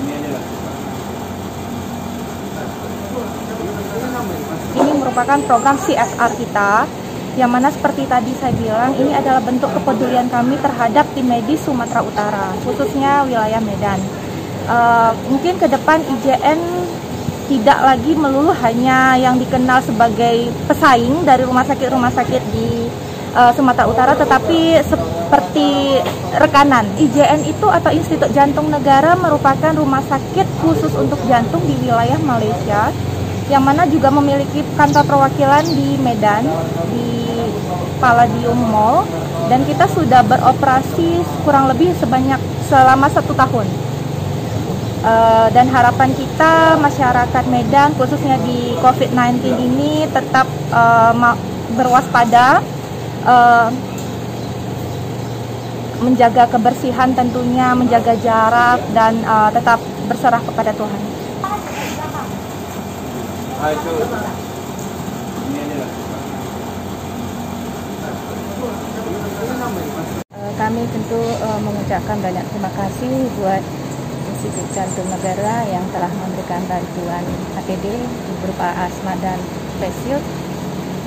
Ini. Ini merupakan program CSR kita yang mana seperti tadi saya bilang ini adalah bentuk kepedulian kami terhadap tim medis Sumatera Utara khususnya wilayah Medan. Uh, mungkin ke depan IJN tidak lagi melulu hanya yang dikenal sebagai pesaing dari rumah sakit-rumah sakit di uh, Sumatera Utara, tetapi seperti rekanan. IJN itu atau Institut Jantung Negara merupakan rumah sakit khusus untuk jantung di wilayah Malaysia, yang mana juga memiliki kantor perwakilan di Medan, di Palladium Mall, dan kita sudah beroperasi kurang lebih sebanyak selama satu tahun. Uh, dan harapan kita masyarakat Medan khususnya di COVID-19 ini tetap uh, berwaspada, uh, menjaga kebersihan tentunya, menjaga jarak dan uh, tetap berserah kepada Tuhan. Lah. Kami tentu uh, mengucapkan banyak terima kasih buat Institut Jantung Negara yang telah memberikan bantuan APD berupa asma dan shield.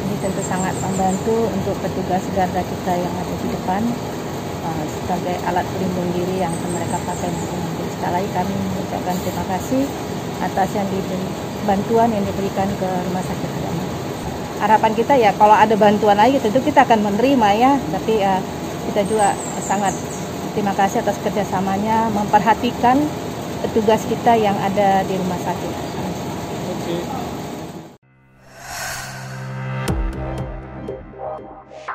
Ini tentu sangat membantu untuk petugas garda kita yang ada di depan uh, sebagai alat pelindung diri yang mereka pakai nanti. Sekali lagi kami mengucapkan terima kasih atas yang diberi bantuan yang diberikan ke Rumah Sakit Agama. Harapan kita ya kalau ada bantuan lagi tentu kita akan menerima ya, tapi uh, kita juga sangat terima kasih atas kerjasamanya memperhatikan petugas kita yang ada di rumah sakit. Yeah.